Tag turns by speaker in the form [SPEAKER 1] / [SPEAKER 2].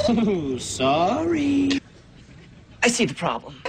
[SPEAKER 1] Sorry. I see the problem.